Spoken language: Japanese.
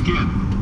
again.